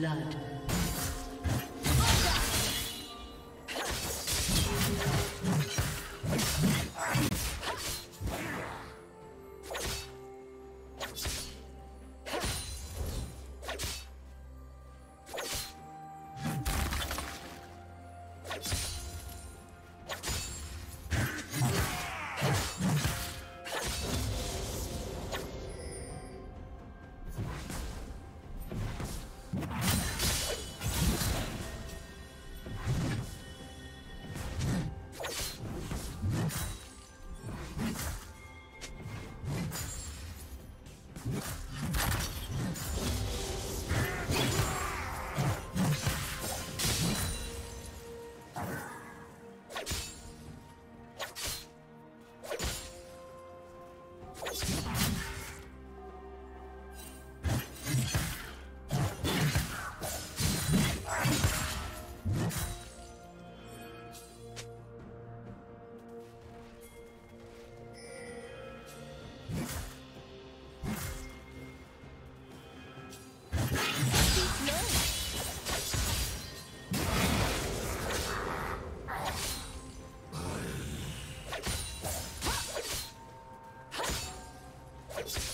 First blood.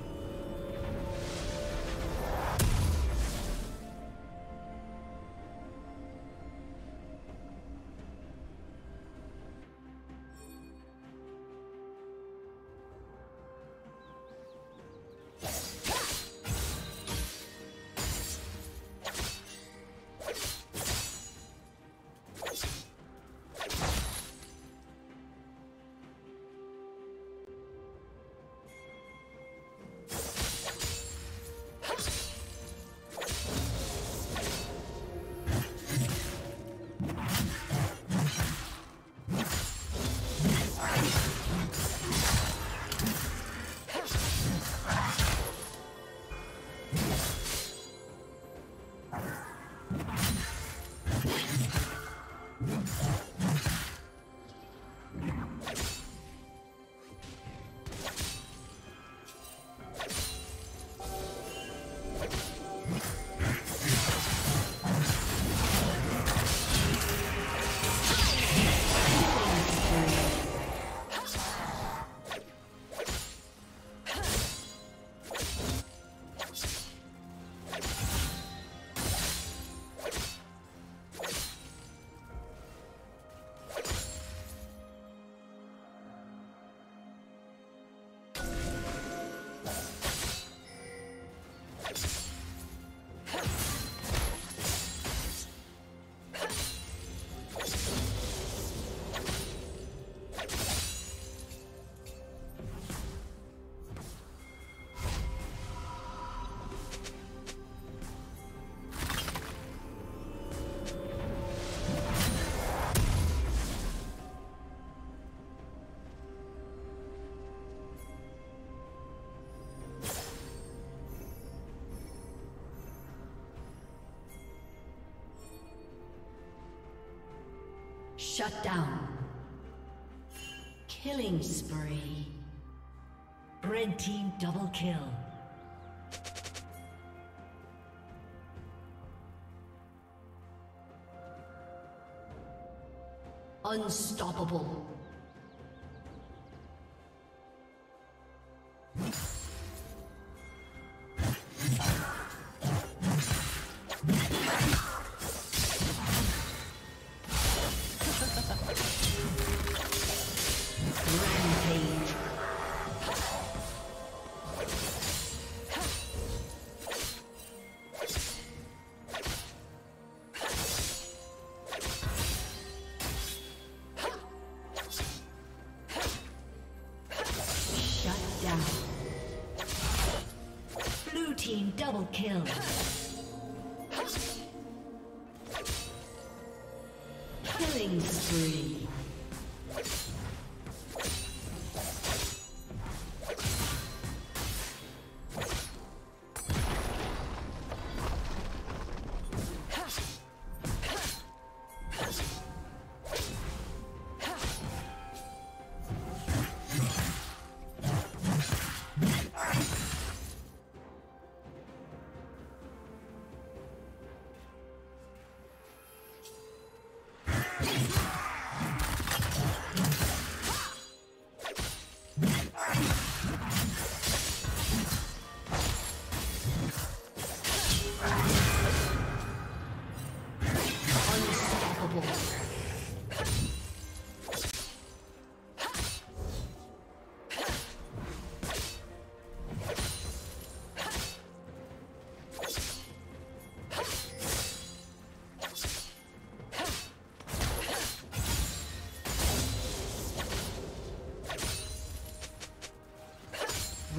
Shut down. Killing spree. Red team double kill. Unstoppable. Double kill.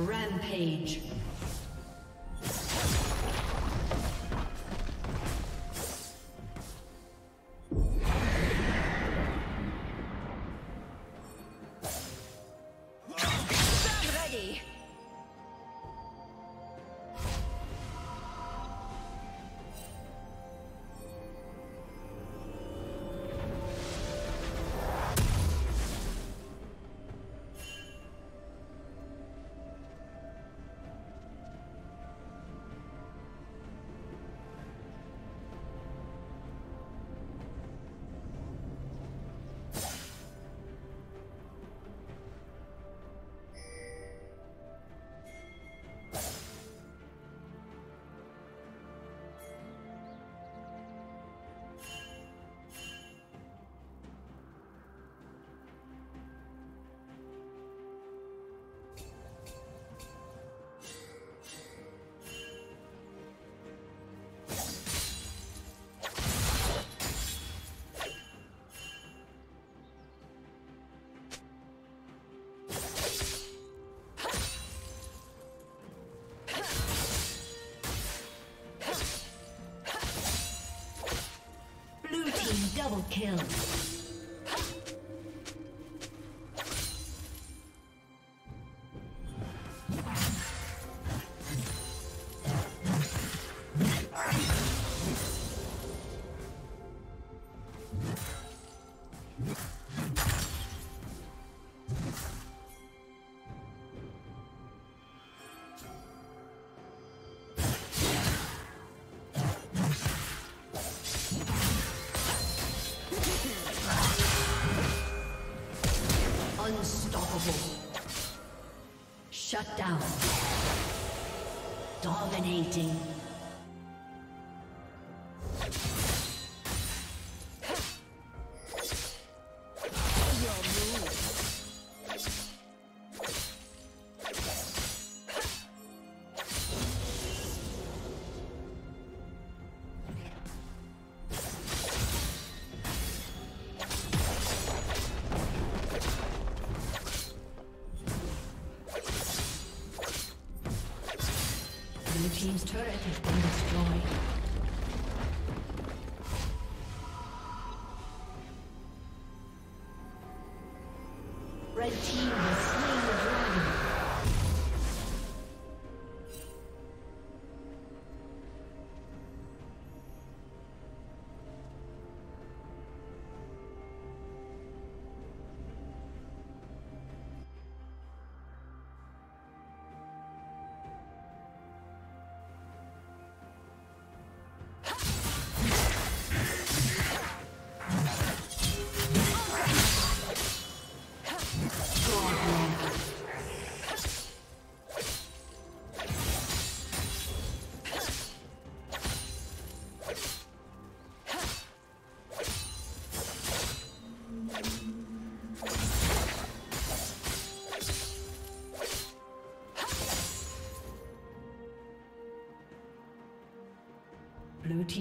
Rampage. Double kill. Dominating. Red team has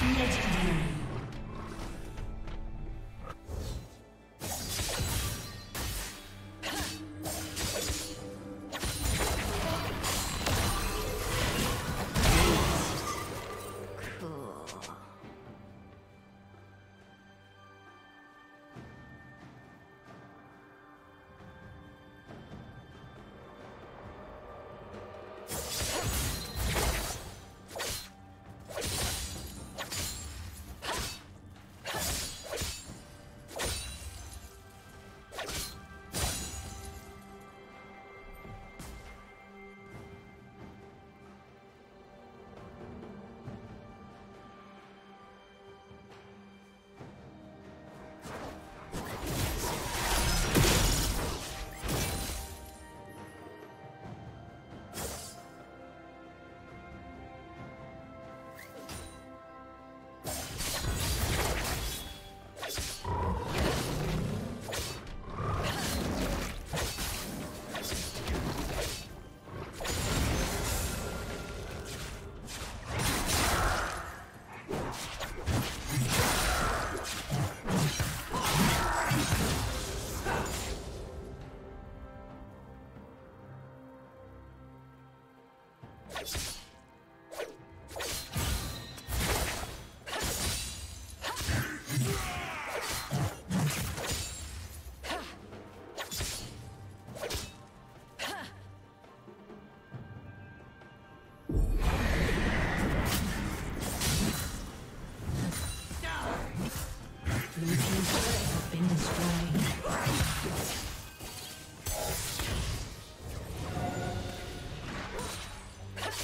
중요한 진지입니다.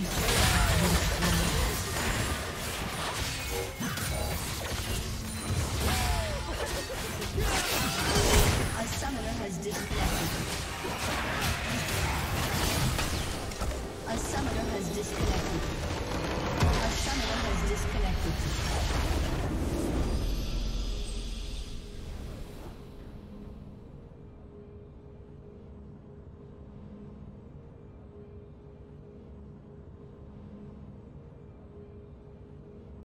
team's turret.